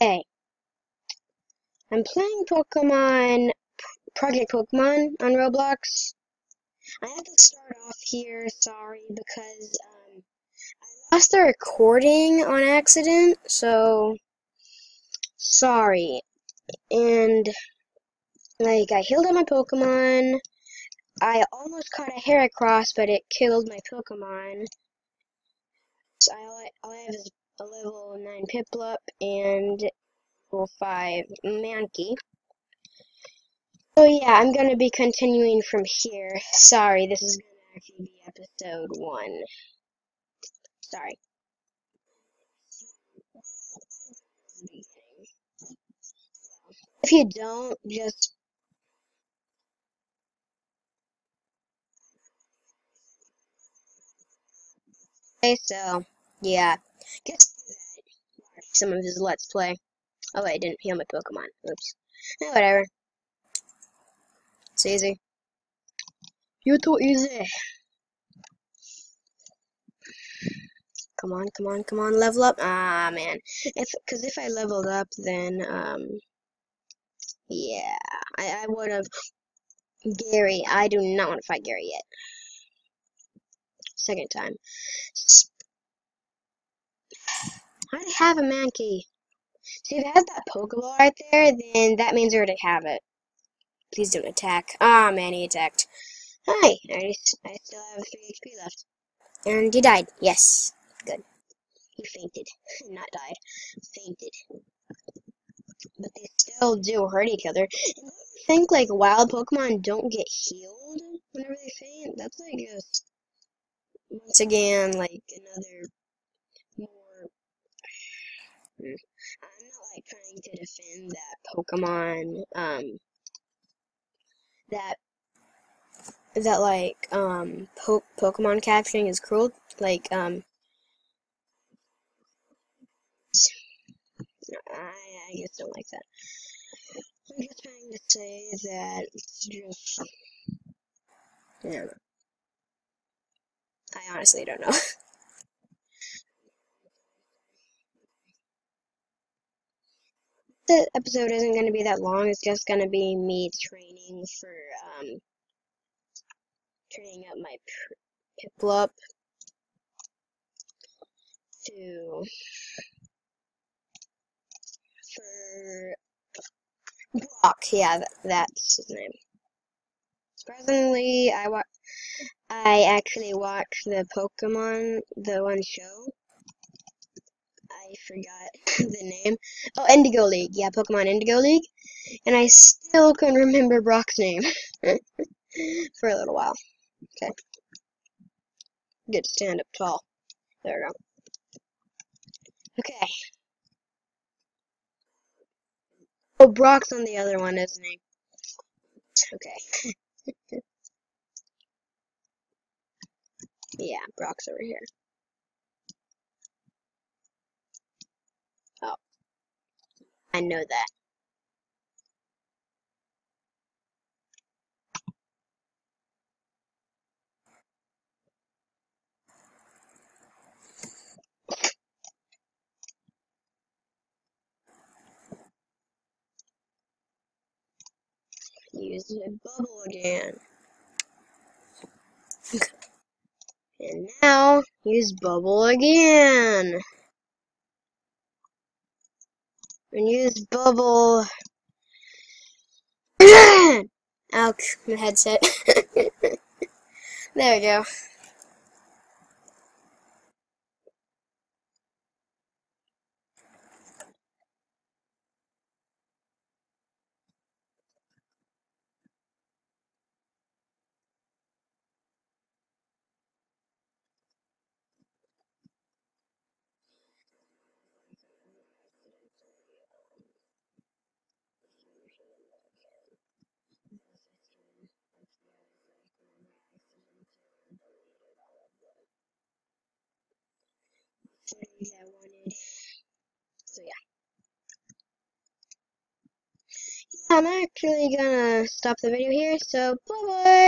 Okay. I'm playing Pokemon, Project Pokemon on Roblox. I have to start off here, sorry, because um, I lost the recording on accident, so sorry. And, like, I healed up my Pokemon. I almost caught a Heracross, but it killed my Pokemon. So I, all I have is a level 9 Piplup and level 5 Mankey. So yeah, I'm going to be continuing from here. Sorry, this is going to actually be episode 1. Sorry. If you don't, just Okay, so, yeah. Guess some of his Let's Play. Oh, wait, I didn't heal my Pokemon. Oops. Eh, whatever. It's easy. You're too easy. Come on, come on, come on, level up. Ah, man. If, cause if I leveled up, then, um, yeah, I, I would have, Gary, I do not want to fight Gary yet. Second time. I have a Mankey. See, if it has that Pokeball right there, then that means I already have it. Please don't attack. Ah, man, he attacked. Hi, I, I still have 3 HP left. And he died. Yes. Good. He fainted. Not died. Fainted. But they still do hurt each other. And I think, like, wild Pokemon don't get healed whenever they faint. That's, like, just... Once again, like, another I'm not like trying to defend that Pokemon, um, that, that like, um, po Pokemon capturing is cruel, like, um, I, I just don't like that. I'm just trying to say that it's just, yeah. I honestly don't know. the episode isn't going to be that long. It's just going to be me training for, um, training up my Piplup to, for Brock. Yeah, that, that's his name. Surprisingly, I wa I actually watched the Pokemon, the one show, Forgot the name. Oh, Indigo League. Yeah, Pokemon Indigo League. And I still couldn't remember Brock's name for a little while. Okay. To stand up tall. There we go. Okay. Oh, Brock's on the other one, isn't he? Okay. yeah, Brock's over here. I know that. Use bubble again. and now, use bubble again. And use bubble. Ouch, my headset. there we go. I wanted. So yeah. I'm actually gonna stop the video here, so bye bye!